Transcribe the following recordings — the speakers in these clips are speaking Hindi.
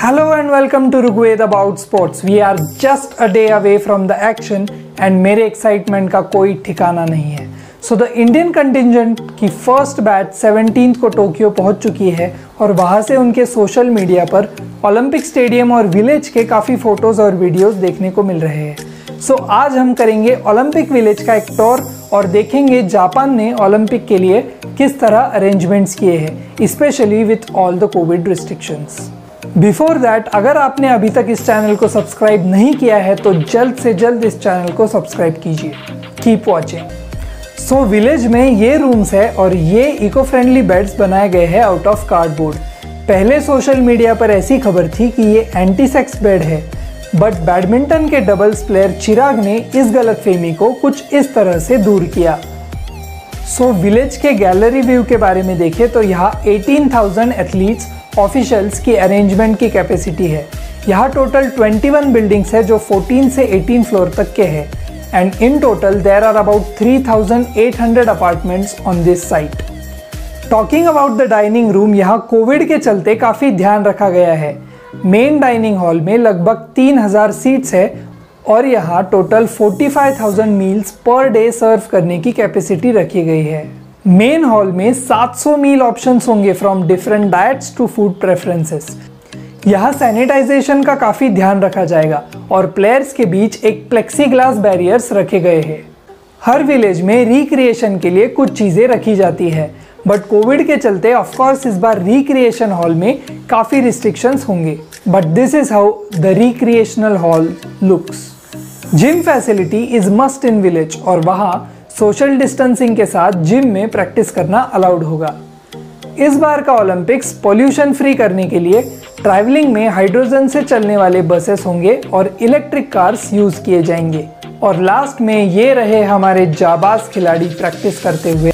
Hello and welcome to Rugved About Sports. We are just a day away from the action and मेरे एक्साइटमेंट का कोई ठिकाना नहीं है. सो द इंडियन कंटिजेंट की फ़र्स्ट बैच 17 को टोक्यो पहुँच चुकी है और वहाँ से उनके सोशल मीडिया पर ओलंपिक स्टेडियम और विलेज के काफ़ी फ़ोटोज़ और वीडियोस देखने को मिल रहे हैं. सो so, आज हम करेंगे ओलंपिक विलेज का एक टूर और देखेंगे जापान ने ओलंपिक के लिए किस तरह अरेंजमेंट्स किए हैं specially with all the Covid restrictions before that अगर आपने अभी तक इस चैनल को सब्सक्राइब नहीं किया है तो जल्द से जल्द इस चैनल को सब्सक्राइब कीजिए। कीप वॉचिंग सो विलेज में ये रूम्स है और ये इको फ्रेंडली बेड्स बनाए गए हैं आउट ऑफ़ कार्डबोर्ड पहले सोशल मीडिया पर ऐसी खबर थी कि ये एंटी सेक्स बेड है बट बैडमिंटन के डबल्स प्लेयर चिराग ने इस गलत फेमी को कुछ इस तरह से दूर किया। सो so, विलेज के गैलरी व्यू के बारे में देखें तो यहाँ 18,000 एथलीट्स ऑफिशियल्स की अरेंजमेंट की कैपेसिटी है। यहाँ टोटल 21 बिल्डिंग्स है जो 14 से 18 फ्लोर तक के हैं। And in total there are about 3,800 apartments on this site talking about the dining room यहाँ कोविड के चलते काफ़ी ध्यान रखा गया है। मेन डाइनिंग हॉल में लगभग 3000 सीट्स है और यहाँ total 45,000 meals per day serve करने की कैपेसिटी रखी गई है। मेन हॉल में 700 मील ऑप्शंस होंगे from different diets to food preferences यहाँ सैनिटाइजेशन का काफ़ी ध्यान रखा जाएगा और प्लेयर्स के बीच एक प्लेक्सी ग्लास बैरियर्स रखे गए हैं। हर विलेज में रिक्रिएशन के लिए कुछ चीज़ें रखी जाती है बट कोविड के चलते ऑफकोर्स इस बार रिक्रिएशन हॉल में काफ़ी रिस्ट्रिक्शंस होंगे। But this is how the recreational hall looks gym facility is must in village और वहाँ सोशल डिस्टेंसिंग के साथ जिम में प्रैक्टिस करना अलाउड होगा। इस बार का ओलंपिक्स पॉल्यूशन फ्री करने के लिए ट्रैवलिंग में हाइड्रोजन से चलने वाले बसेस होंगे और इलेक्ट्रिक कार्स यूज़ किए जाएँगे। और लास्ट में ये रहे हमारे जाबाज खिलाड़ी प्रैक्टिस करते हुए।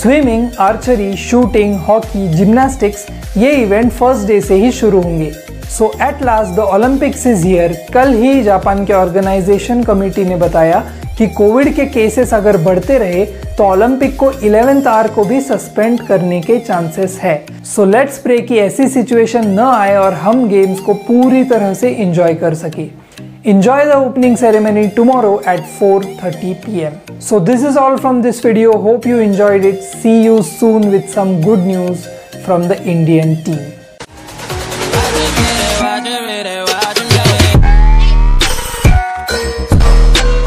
Swimming, archery, shooting, hockey, gymnastics, ये इवेंट फ़र्स्ट डे से ही शुरू होंगे। So at last the Olympics is here कल ही जापान के ऑर्गेनाइजेशन कमेटी ने बताया कि कोविड के केसेस अगर बढ़ते रहे तो ओलंपिक को इलेवेंथ आर को भी सस्पेंड करने के चांसेस है। सो लेट्स प्रे कि ऐसी सिचुएशन न आए और हम गेम्स को पूरी तरह से इंजॉय कर सके। Enjoy the opening ceremony tomorrow at 4.30 pm. So this is all from this video. Hope you enjoyed it. See you soon with some good news from the Indian team.